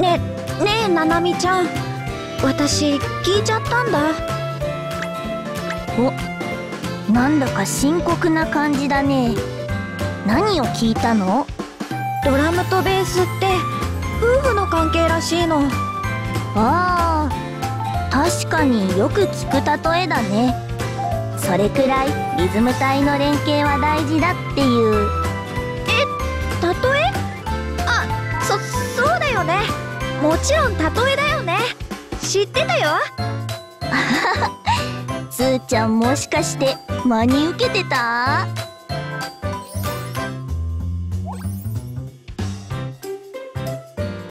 ねねえななみちゃん。私聞いちゃったんだ。おなんだか深刻な感じだね。何を聞いたの？ドラムとベースって夫婦の関係らしいの。あー確かによく聞く例えだね。それくらいリズム隊の連携は大事だっていう。例え？あそそうだよねもちろん例えだよね。知ってたよ。つーちゃんもしかして真に受けてた？